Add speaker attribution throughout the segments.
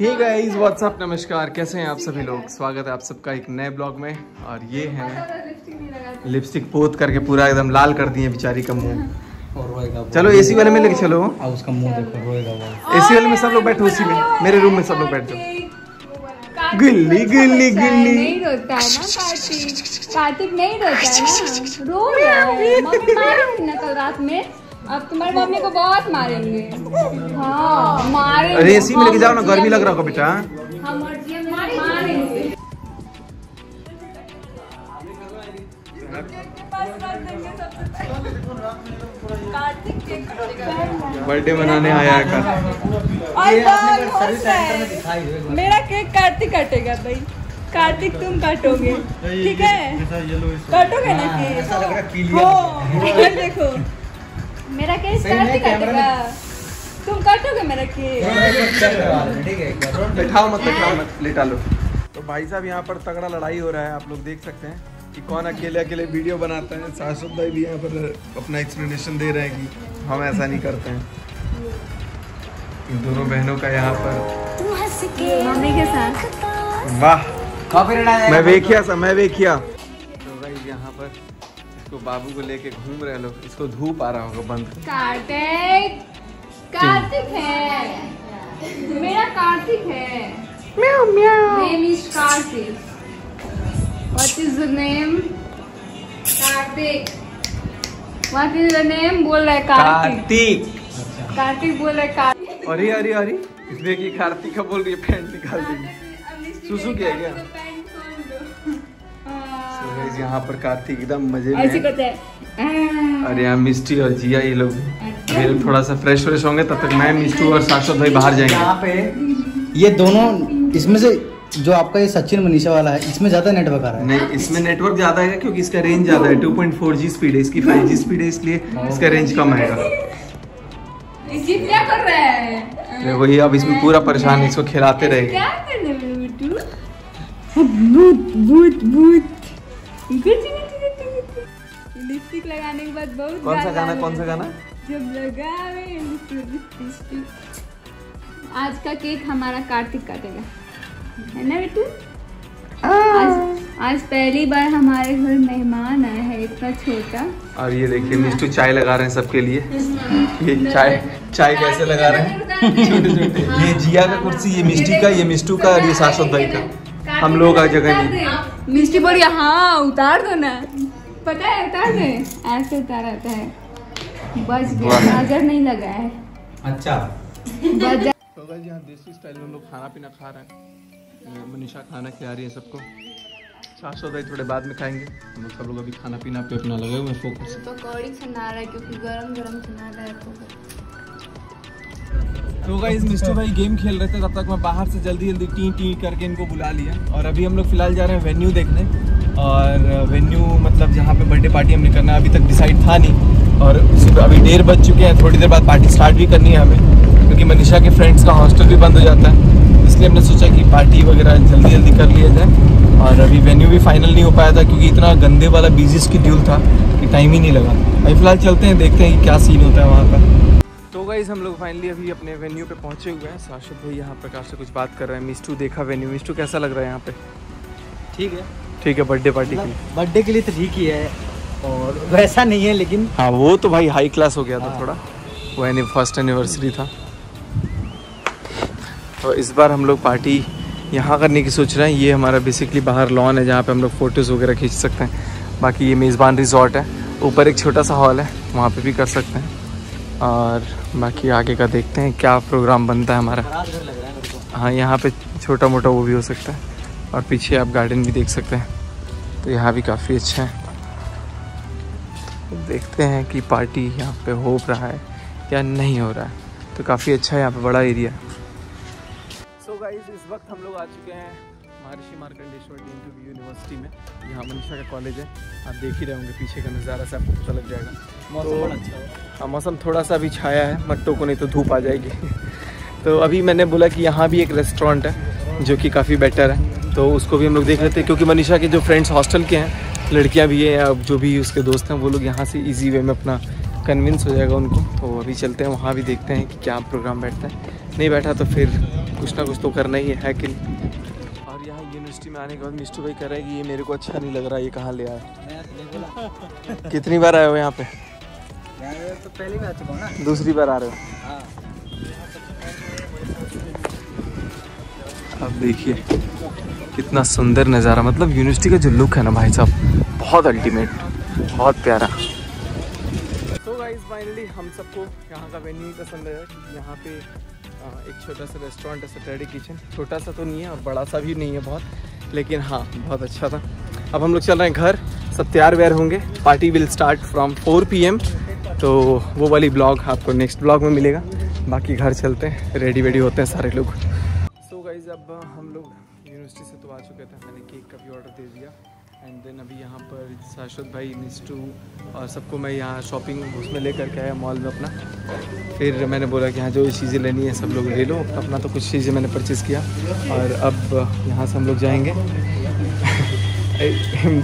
Speaker 1: Hey guys what's up नमस्कार कैसे हैं आप सभी लोग? स्वागत है आप सबका एक नए ब्लॉग में। और ये है लिपस्टिक पोत करके पूरा एकदम लाल कर दिए बेचारी का मुँह।
Speaker 2: और रोएगा।
Speaker 1: चलो एसी वाले में लेके चलो।
Speaker 2: अब उसका मुँह देखो रोएगा
Speaker 1: एसी वाले में सब लोग बैठो उसी में। मेरे रूम में सब लोग बैठ। जाओ गिल्ली गिल्ली गिल्ली।
Speaker 3: नहीं रोता है ना कार्तिक कार्तिक नहीं रोता है ना? रो रहा है। मम्मी मारी थी ना कल रात में? अब तुम्हारी मम्मी को बहुत मारेंगे। हाँ मारेंगे।
Speaker 1: अरे एसी में लेके जाओ ना गर्मी लग रहा होगा बेटा।
Speaker 3: हम मारेंगे।
Speaker 1: बर्थडे मनाने आया है
Speaker 2: दे
Speaker 3: मेरा केक कार्तिक काटेगा भाई। कार्तिक तुम काटोगे। ठीक है? काटोगे ना केक?
Speaker 2: ऐसा लग रहा है कीलिया।
Speaker 3: हो देखो। मेरा कार्तिक
Speaker 2: कैमरा में-
Speaker 3: काटेगा तुम काटोगे मेरा केक
Speaker 2: ठीक है
Speaker 1: बैठाओ मत बैठाओ मत लेटा लो। तो भाई साहब यहाँ पर तगड़ा लड़ाई हो रहा है आप लोग देख सकते हैं कि कौन अकेले अकेले वीडियो बनाता है। शाश्वत भाई भी यहाँ पर अपना एक्सप्लेनेशन दे रहे हैं कि हम ऐसा नहीं करते हैं। इन दोनों बहनों का यहाँ पर
Speaker 3: मम्मी के साथ।
Speaker 1: वाह। मैं वेखिया सा मैं वेखिया यहाँ पर इसको बाबू को लेके घूम रहे लोग। इसको धूप आ रहा होगा बंद।
Speaker 3: कार्तिक! कार्तिक है। मेरा कार्तिक है। Name is Kartik what is the name Kartik what is the name बोल रहा है कार्तिक।
Speaker 1: कार्तिक!
Speaker 3: कार्तिक बोल रहा है कार्तिक।
Speaker 1: अरे अरे अरे इसलिए कि कार्तिक का बोल रही है पैंट निकाल देगी सुसु किया? क्या? यहाँ पर कार्तिक एकदम मज़े में
Speaker 3: ऐसे
Speaker 1: है।
Speaker 3: करते हैं
Speaker 1: और यहाँ मिस्टी और जिया ये लोग। ये लोग थोड़ा सा फ्रेश फ्रेश होंगे तब तक मैं मिस्टू और शाश्वत भाई बाहर जाएँगे।
Speaker 2: यहाँ पे ये दोनों इसमें से जो आपका ये सचिन मनीषा वाला है इसमें ज़्यादा नेटवर्क आ रहा है।
Speaker 1: नहीं इसमें नेटवर्क ज़्यादा है क्योंकि इसका रेंज ज़्यादा है। 2.4G स्पीड है इसकी 5G स्पीड है इसलिए इसका रेंज कम आएगा।
Speaker 3: ये क्या कर रहा है?
Speaker 1: देखो अब इसमें पूरा परेशान है इसको खिलाते रहेंगे
Speaker 3: क्या करने में लिपस्टिक लगाने के बाद बहुत
Speaker 1: कौन सा गाना कौन सा गाना?
Speaker 3: जब लगावे लिपस्टिक आज का केक हमारा कार्तिक काटेगा है ना बिट्टू? आज आज पहली बार हमारे घर मेहमान आए हैं इतना छोटा।
Speaker 1: और ये देखिए मिस्टू चाय लगा रहे हैं सबके लिए। ये चाय चाय कैसे लगा रहे हैं? छोटे छोटे। ये जिया का कुर्सी ये मिस्टी का ये मिस्टू का और ये शाश्वत भाई का। हम लोग का जगह नहीं।
Speaker 3: मिस्टी बोली हाँ उतार दो ना। पता है उतार दे। ऐसे उतारा था है। बच गया नज़र नहीं लगा है।
Speaker 2: अच्छा।
Speaker 1: तो गाइस यहाँ देसी स्टाइल में हम लोग खाना पीना खा रहे हैं। मनीषा खाना खिला रही है सबको। शाश्वत भाई थोड़े बाद में खाएँगे। हम लोग सब लोग अभी खाना पीना पे अपना लगे हुए फोकस
Speaker 3: पकौड़ी छना रहा है क्योंकि गरम गरम छना रहा है तो
Speaker 1: गाइस मिस्टर भाई गेम खेल रहे थे, तब तक मैं बाहर से जल्दी जल्दी टी टी करके इनको बुला लिया। और अभी हम लोग फ़िलहाल जा रहे हैं वेन्यू देखने। और वेन्यू मतलब जहाँ पे बर्थडे पार्टी हमने करना है, अभी तक डिसाइड था नहीं। और अभी देर बज चुके हैं, थोड़ी देर बाद पार्टी स्टार्ट भी करनी है हमें। क्योंकि मनीषा के फ्रेंड्स का हॉस्टल भी बंद हो जाता है। इसलिए हमने सोचा कि पार्टी वगैरह जल्दी जल्दी कर लिया जाए। और अभी वेन्यू भी फाइनल नहीं हो पाया था, क्योंकि इतना गंदे वाला बिज़ी स्केड्यूल था कि टाइम ही नहीं लगा। अभी फ़िलहाल चलते हैं, देखते हैं कि क्या सीन होता है वहाँ तो गाइज़ हम लोग फाइनली अभी अपने वेन्यू पे पहुँचे हुए हैं। शाश्वत भाई यहाँ प्रकाश से कुछ बात कर रहे हैं। मिस्टू देखा वेन्यू मिस्टू कैसा लग रहा है यहाँ पे?
Speaker 2: ठीक है।
Speaker 1: ठीक है बर्थडे पार्टी के लिए।
Speaker 2: बर्थडे के लिए तो ठीक ही है और वैसा नहीं है लेकिन
Speaker 1: हाँ वो तो भाई हाई क्लास हो गया था
Speaker 2: हाँ।
Speaker 1: थोड़ा। वो एनी फ़र्स्ट एनिवर्सरी था। तो इस बार हम लोग पार्टी यहाँ करने की सोच रहे हैं। ये हमारा बेसिकली बाहर लॉन है जहाँ पे हम लोग फ़ोटोज़ वगैरह खींच सकते हैं। बाकी ये मेज़बान रिजॉर्ट है। ऊपर एक छोटा सा हॉल है। वहाँ पे भी कर सकते हैं। और बाकी आगे का देखते हैं क्या प्रोग्राम बनता है हमारा।
Speaker 2: है,
Speaker 1: यहाँ पे छोटा मोटा वो भी हो सकता है और पीछे आप गार्डन भी देख सकते हैं। तो यहाँ भी काफ़ी अच्छा है। तो देखते हैं कि पार्टी यहाँ पे हो रहा है या नहीं हो रहा है। तो काफ़ी अच्छा है, यहाँ पे बड़ा एरिया सो गाइस इस वक्त हम लोग आ चुके हैं महर्षि मार्कंडेश्वर डी यूनिवर्सिटी में। यहाँ मनीषा का कॉलेज है। आप देख ही रहे होंगे पीछे का नज़ारा से आपको पता लग जाएगा।
Speaker 2: मौसम
Speaker 1: तो-
Speaker 2: बड़ा अच्छा है।
Speaker 1: हाँ मौसम थोड़ा सा भी छाया है मट्टों को नहीं तो धूप आ जाएगी। तो अभी मैंने बोला कि यहाँ भी एक रेस्टोरेंट है जो कि काफ़ी बेटर है। तो उसको भी हम लोग देख लेते हैं क्योंकि मनीषा के जो फ्रेंड्स हॉस्टल के हैं लड़कियाँ भी हैं या जो भी उसके दोस्त हैं वो लोग यहाँ से इजी वे में अपना कन्विंस हो जाएगा उनको। तो अभी चलते हैं वहाँ भी देखते हैं कि क्या प्रोग्राम बैठता है। नहीं बैठा तो फिर कुछ ना कुछ तो करना है, है कि में आने के बाद मिस्टू भाई कह रहे हैं कि ये मेरे को अच्छा नहीं लग रहा ये कहाँ ले आए? कितनी बार आए हो यहाँ पे?
Speaker 2: तो पहले आ चुका हूँ ना।
Speaker 1: दूसरी बार आ रहे हो?
Speaker 2: हाँ।
Speaker 1: अब देखिए कितना सुंदर नज़ारा मतलब यूनिवर्सिटी का जो लुक है ना भाई साहब बहुत अल्टीमेट बहुत प्यारा। तो गाइस फाइनली हम सबको यहाँ का वेन्यू ही पसंद आया। क्योंकि यहाँ पे एक छोटा सा रेस्टोरेंट है सैटरडे किचन छोटा सा तो नहीं है और बड़ा सा भी नहीं है बहुत। लेकिन हाँ बहुत अच्छा था। अब हम लोग चल रहे हैं घर। सब तैयार व्यार होंगे party will start from four p तो वो वाली ब्लॉग आपको नेक्स्ट ब्लॉग में मिलेगा। बाकी घर चलते हैं। रेडी वेडी होते हैं सारे लोग। सो गाइज़ अब हम लोग यूनिवर्सिटी से तो आ चुके थे। मैंने केक का भी ऑर्डर दे दिया। एंड देन अभी यहाँ पर शाश्वत भाई मिस्टू और सबको मैं यहाँ शॉपिंग उसमें लेकर के आया मॉल में अपना। फिर मैंने बोला कि हाँ जो चीज़ें लेनी है, सब लोग ले लो। अपना तो कुछ चीज़ें मैंने परचेज़ किया। और अब यहाँ से हम लोग जाएँगे।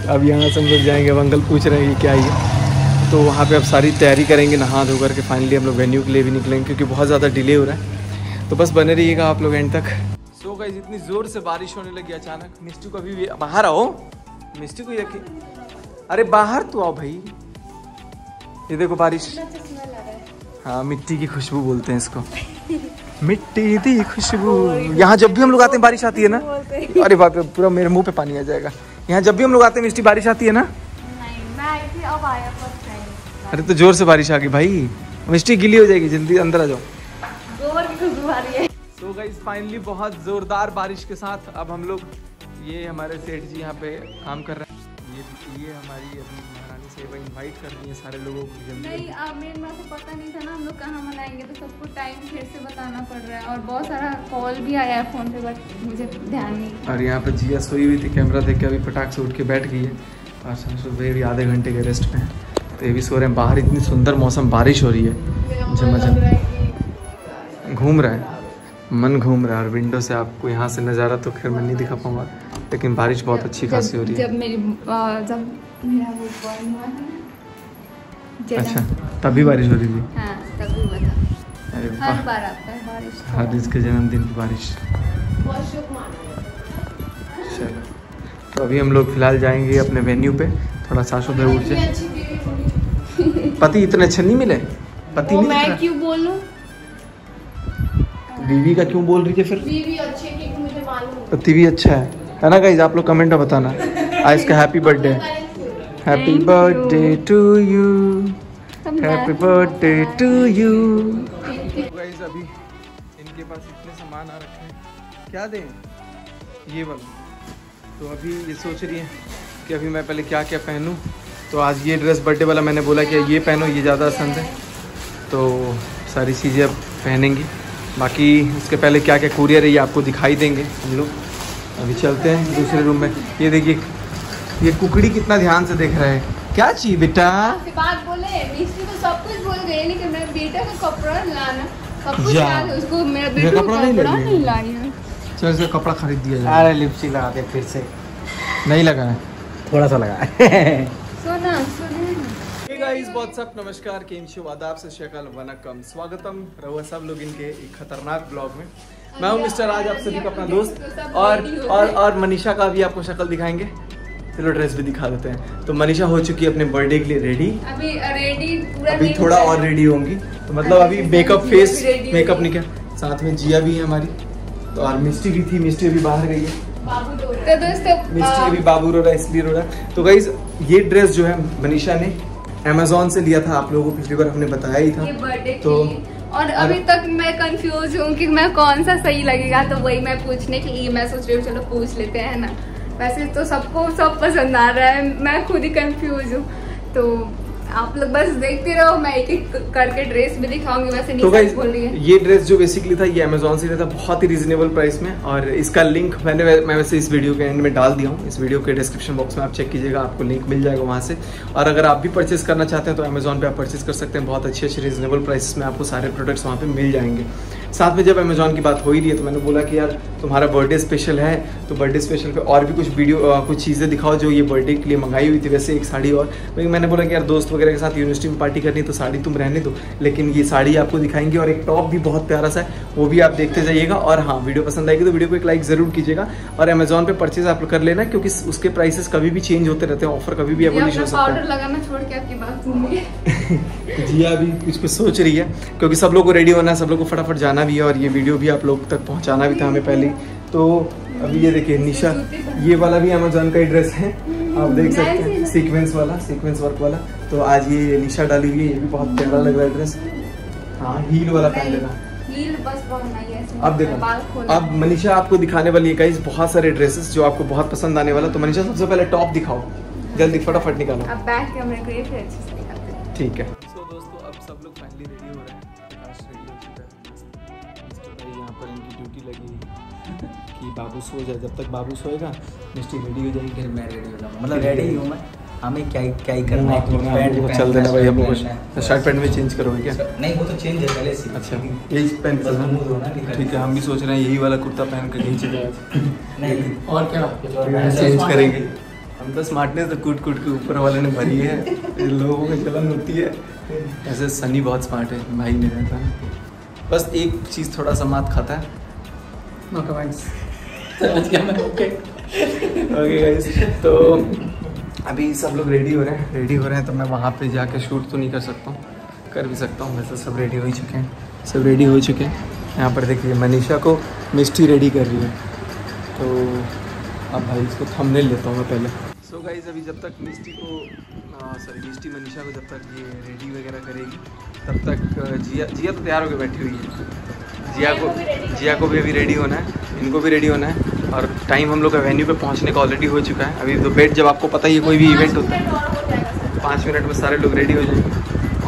Speaker 1: अब यहाँ से हम लोग जाएँगे। अंकल पूछ रहे हैं कि क्या ये। तो वहाँ पे अब सारी तैयारी करेंगे, नहा धो करके फाइनली हम लोग वेन्यू के लिए भी निकलेंगे, क्योंकि बहुत ज़्यादा डिले हो रहा है। तो बस बने रहिएगा आप लोग एंड तक। सो गाइस इतनी ज़ोर से बारिश होने लगी अचानक। मिस्टू कभी भी बाहर आओ मिस्टू को यकीन अरे बाहर तो आओ भाई। ये देखो बारिश। हाँ। मिट्टी की खुशबू बोलते हैं इसको। मिट्टी दी खुशबू। यहाँ जब भी हम लोग आते हैं बारिश आती है ना? अरे बाप रे पूरा मेरे मुँह पे पानी आ जाएगा। यहाँ जब भी हम लोग आते हैं मिट्टी बारिश आती है ना?
Speaker 3: नहीं मैं थी अब आया
Speaker 1: अरे तो ज़ोर से बारिश आ गई भाई। मिस्टी गिली हो जाएगी जल्दी अंदर आ जाओ।
Speaker 3: गोबर की खुशबू आ रही है।
Speaker 1: सो गाइस फाइनली बहुत जोरदार बारिश के साथ अब हम लोग ये हमारे सेठ जी यहाँ पे काम कर रहे हैं। ये ये हमारी अपनी महारानी सेवा इनवाइट कर रही है सारे लोगों को जल्दी
Speaker 3: नहीं अब मेरे में तो पता नहीं था ना हम लोग कहाँ मनाएँगे तो सबको टाइम फिर से बताना पड़ रहा है। और बहुत सारा कॉल भी आया है फ़ोन पे बट मुझे ध्यान नहीं
Speaker 1: और यहाँ पे जिया सोई हुई थी कैमरा देख के अभी पटाख से उठ के बैठ गई है। और भाई भी आधे घंटे के रेस्ट में तो ये भी सो रहे हैं बाहर इतनी सुंदर मौसम बारिश हो रही है। झमाझम घूम रहा है। मन घूम रहा है और विंडो से आपको यहाँ से नज़ारा तो खैर मैं नहीं दिखा पाऊँगा। लेकिन बारिश बहुत अच्छी खासी हो रही है।
Speaker 3: जब मेरी जब मेरा वो हुआ था
Speaker 1: अच्छा तभी बारिश हो रही थी?
Speaker 3: हाँ तभी हुआ था।
Speaker 1: अरे
Speaker 3: हर बार आता है बारिश।
Speaker 1: हर इसके जन्मदिन की बारिश। चलो। तो अभी हम लोग फ़िलहाल जाएँगे अपने वेन्यू पे। थोड़ा सासू भाई उठ जाए पति इतने अच्छे नहीं मिले? पति नहीं रहा?
Speaker 3: क्यों बोलूँ?
Speaker 1: बीवी का क्यों बोल रही है फिर?
Speaker 4: बीवी अच्छी है मुझे मालूम है
Speaker 1: पति भी अच्छा है। है ना गाइज़ आप लोग कमेंट में बताना। आज इसका happy birthday happy birthday to you happy birthday to you guys अभी इनके पास इतने सामान आ रखे हैं। क्या दें? ये वाला। तो अभी ये सोच रही है कि अभी मैं पहले क्या क्या पहनूं। तो आज ये ड्रेस बर्थडे वाला मैंने बोला कि ये पहनो ये ज़्यादा पसंद है। तो सारी चीज़ें अब पहनेंगी। बाकी उसके पहले क्या क्या कुरियर है ये आपको दिखाई देंगे हम लोग। अभी चलते हैं दूसरे रूम में। ये देखिए ये कुकड़ी कितना ध्यान से देख रहा है। क्या चाहिए बेटा?
Speaker 3: बात बोले मिस्त्री तो सब कुछ बोल गए लेकिन मेरे बेटे का कपड़ा लाना। सब कुछ
Speaker 1: जा।
Speaker 3: याद है उसको मेरा बेटा
Speaker 1: कपड़ा नहीं
Speaker 3: नहीं, लाई है।
Speaker 1: चल इसका कपड़ा खरीद दिया जाए।
Speaker 2: अरे लिपस्टिक लगा दे फिर से।
Speaker 1: नहीं लगा है।
Speaker 2: थोड़ा सा लगा।
Speaker 3: सोना
Speaker 1: up? नमस्कार केम शो आदाब से शकल वनकम। स्वागतम। रहुआ सब लोग इनके एक खतरनाक ब्लॉग में। मैं हूँ मिस्टर राज आप सभी का अपना दोस्त। और और और मनीषा का भी आपको शक्ल दिखाएँगे। चलो ड्रेस भी दिखा देते हैं। तो मनीषा हो चुकी है अपने बर्थडे के लिए रेडी
Speaker 3: अभी रेडी पूरा
Speaker 1: अभी थोड़ा और रेडी होंगी। तो मतलब
Speaker 3: अभी
Speaker 1: मेकअप फेस मेकअप। नहीं क्या। साथ में जिया भी है हमारी। तो और मिस्टी भी थी मिस्टी अभी बाहर गई है।
Speaker 3: तो तो दोस्तों
Speaker 1: मिस्टी अभी बाबू रो रहा है इसलिए रो रहा है। तो गाइज़ ये ड्रेस जो है मनीषा ने अमेजोन से लिया था। आप लोगों को पिछली बार हमने बताया ही था। तो
Speaker 3: की और अभी तक मैं कंफ्यूज हूँ कि मैं कौन सा सही लगेगा तो वही मैं पूछने के लिए मैं सोच रही हूँ चलो पूछ लेते हैं ना। वैसे तो सबको सब पसंद आ रहा है मैं खुद ही कंफ्यूज हूँ। तो आप लोग बस देखते रहो मैं एक एक करके ड्रेस भी दिखाऊँगी वैसे
Speaker 1: तो
Speaker 3: नहीं
Speaker 1: तो
Speaker 3: बोल रही है।
Speaker 1: ये ड्रेस जो बेसिकली था ये अमेजोन से था बहुत ही रीजनेबल प्राइस में और इसका लिंक मैंने मैं वैसे इस वीडियो के एंड में डाल दिया हूँ। इस वीडियो के डिस्क्रिप्शन बॉक्स में आप चेक कीजिएगा आपको लिंक मिल जाएगा वहाँ से। और अगर आप भी परचेस करना चाहते हैं तो अमेजोन पर आप परचेस कर सकते हैं। बहुत अच्छे अच्छे रीजनेबल प्राइस में आपको सारे प्रोडक्ट्स वहाँ पर मिल जाएँगे। साथ में जब अमेजोन की बात हो ही रही है तो मैंने बोला कि यार तुम्हारा बर्थडे स्पेशल है तो बर्थडे स्पेशल पे और भी कुछ वीडियो अ, कुछ चीज़ें दिखाओ जो ये बर्थडे के लिए मंगाई हुई थी वैसे एक साड़ी और। लेकिन मैंने बोला कि यार दोस्त वगैरह के साथ यूनिवर्सिटी में पार्टी करनी तो साड़ी तुम रहने दो। लेकिन ये साड़ी आपको दिखाएँगे और एक टॉप भी बहुत प्यारा सा है वो भी आप देखते जाइएगा। और हाँ वीडियो पसंद आएगी तो वीडियो को एक लाइक ज़रूर कीजिएगा। और अमेजोन पे परचेज आप कर लेना क्योंकि उसके प्राइसेस कभी भी चेंज होते रहते हैं ऑफ़र कभी भी
Speaker 3: ये
Speaker 1: हो। सकता है जिया अभी कुछ कुछ सोच रही है क्योंकि सब लोग को रेडी होना है सब लोग को फटाफट जाना भी है और ये वीडियो भी आप लोग तक पहुंचाना भी था हमें पहले। तो अभी ये देखिए निशा ये वाला भी अमेजोन का ही ड्रेस है। आप देख सकते हैं सीक्वेंस वाला सीक्वेंस वर्क वाला। तो आज ये निशा डाली हुई है ये भी बहुत प्यारा लग रहा है ड्रेस हाँ हील वाला पहन लेना। अब देखो अब मनीषा आपको दिखाने वाली है गाइस बहुत सारे ड्रेसेस जो आपको बहुत पसंद आने वाला तो मनीषा सबसे पहले टॉप दिखाओ। जल्दी फटाफट निकालो।
Speaker 3: अब बैक कैमरे को ये फिर अच्छे से दिखाते हैं।
Speaker 1: ठीक है। फाइनली रेडी हो रहे हैं। प्रकाश रेडी हो चुका है मिस्टर भाई यहाँ पर इनकी ड्यूटी लगी है। कि बाबू सो जाए। जब तक बाबू सोएगा मिस्टी रेडी हो जाएगी
Speaker 2: फिर मैं रेडी हो जाऊँगा। मतलब रेडी ही हूँ मैं। हमें क्या ही क्या ही करना है
Speaker 1: है
Speaker 2: पैंट
Speaker 1: तो चल देना भाई हम लोग
Speaker 2: पहनना है।
Speaker 1: शर्ट पैंट में चेंज करोगे क्या?
Speaker 2: नहीं वो तो चेंज है पहले से
Speaker 1: अच्छा। यही पहन
Speaker 2: बस मुँह धोना निकल
Speaker 1: ठीक है हम भी सोच रहे हैं यही वाला कुर्ता पहन कर नीचे जाए।
Speaker 2: नहीं
Speaker 1: और क्या? चेंज करेंगे। हम तो स्मार्टनेस तो कूट कूट के ऊपर वाले ने भरी है। लोगों को चलन होती है। ऐसे सनी बहुत स्मार्ट है भाई नहीं रहता है बस एक चीज़ थोड़ा सा मात खाता है। नो कमेंट्स समझ गया मैं ओके ओके गाइस तो अभी सब लोग रेडी हो रहे हैं। रेडी हो रहे हैं तो मैं वहाँ पे जाके शूट तो नहीं कर सकता हूँ। कर भी सकता हूँ वैसे सब रेडी हो ही चुके हैं। सब रेडी हो चुके हैं। यहाँ पर देखिए मनीषा को मिस्टी रेडी कर रही है। तो अब भाई इसको थंबनेल लेता हूँ मैं पहले। सो so गाइज़ अभी जब तक मिस्टी को सॉरी मिस्टी मनीषा को जब तक ये रेडी वगैरह करेगी तब तक जिया जिया तो तैयार होकर बैठी हुई है। जिया को जिया को भी अभी रेडी होना है इनको भी रेडी होना है और टाइम हम लोग का वेन्यू पे पहुँचने का ऑलरेडी हो चुका है। अभी तो बेट जब आपको पता ही है कोई भी इवेंट होता है पाँच मिनट में सारे लोग रेडी हो जाएँगे।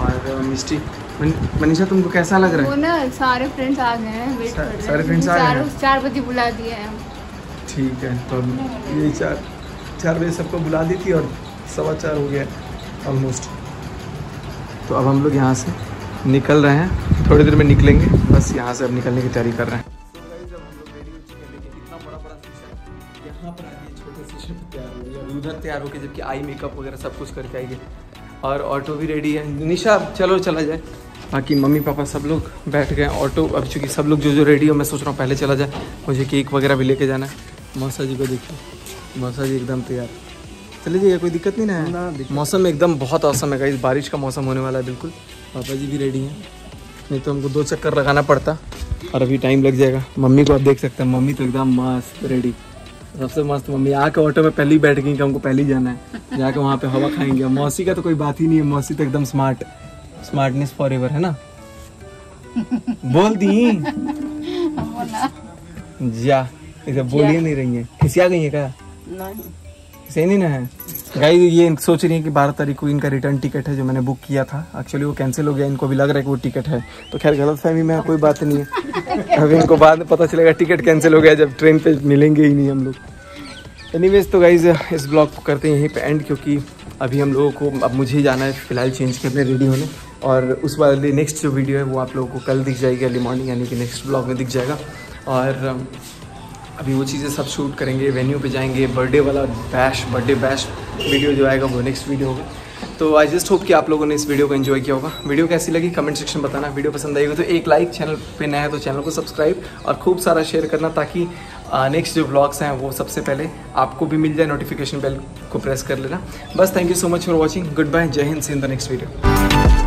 Speaker 1: और मिस्टी मनीषा तुमको कैसा लग रहा है?
Speaker 3: वो ना सारे फ्रेंड्स आ गए हैं वेट कर रहे
Speaker 1: सारे
Speaker 3: हैं।
Speaker 1: friends आ गए हैं?
Speaker 3: चार बजे बुला दिए हैं।
Speaker 1: ठीक है तो अब ये चार चार बजे सबको बुला दी थी और सवा चार हो गया ऑलमोस्ट तो अब हम लोग यहाँ से निकल रहे हैं, थोड़ी देर में निकलेंगे, बस यहाँ से अब निकलने की तैयारी कर रहे हैं। उधर तैयार होके जबकि आई मेकअप वगैरह सब कुछ करके आएँगे और ऑटो भी रेडी है। निशा, चलो, चला जाए। बाकी मम्मी, पापा सब लोग बैठ गए ऑटो अब चूँकि सब लोग जो जो रेडी हो, मैं सोच रहा हूँ पहले चला जाए। मुझे केक वगैरह भी लेके जाना है। मौसा जी को देखिए। मौसा जी एकदम तैयार। चले जाइए कोई दिक्कत नहीं ना है? ना मौसम एकदम बहुत औसम है गाइस बारिश का मौसम होने वाला है बिल्कुल। पापा जी भी रेडी हैं। नहीं तो हमको दो चक्कर लगाना पड़ता। और अभी टाइम लग जाएगा। मम्मी को आप देख सकते हैं। मम्मी तो एकदम मस्त रेडी सबसे मस्त मम्मी। आके ऑटो में पहले ही बैठ गई कि हमको पहले ही जाना है। जाके वहाँ पे हवा खाएँगे। मौसी का तो कोई बात ही नहीं है। मौसी तो एकदम स्मार्ट स्मार्टनेस फॉर एवर है ना? बोल दी। जा। इसे बोल ही नहीं रही है। खिसिया गई है क्या? सही नहीं ना है? गाइस ये सोच रही है कि बारह तारीख को इनका रिटर्न टिकट है जो मैंने बुक किया था। एक्चुअली वो कैंसिल हो गया इनको भी लग रहा है कि वो टिकट है। तो खैर गलत फहमी में कोई बात नहीं है। अभी इनको बाद में पता चलेगा टिकट कैंसिल हो गया जब ट्रेन पे मिलेंगे ही नहीं हम लोग। एनीवेज तो गाइज़ इस ब्लॉग को करते हैं यहीं पे एंड क्योंकि अभी हम लोगों को अब मुझे ही जाना है फ़िलहाल चेंज करने रेडी होने। और उस वाले नेक्स्ट जो वीडियो है वो आप लोगों को कल दिख जाएगी अर्ली मॉर्निंग यानी कि नेक्स्ट ब्लॉग में दिख जाएगा। और अम, अभी वो चीज़ें सब शूट करेंगे वेन्यू पे जाएँगे बर्थडे वाला बैश बर्थडे बैश वीडियो जो आएगा वो नेक्स्ट वीडियो होगा। तो आई जस्ट होप कि आप लोगों ने इस वीडियो को एंजॉय किया होगा। वीडियो कैसी लगी? कमेंट सेक्शन बताना। वीडियो पसंद आएगी तो एक लाइक चैनल पे नया है तो चैनल को सब्सक्राइब और खूब सारा शेयर करना ताकि नेक्स्ट जो ब्लॉग्स हैं वो सबसे पहले आपको भी मिल जाए। नोटिफिकेशन बेल को प्रेस कर लेना। बस thank you so much for watching good bye जय Hind. See in the next video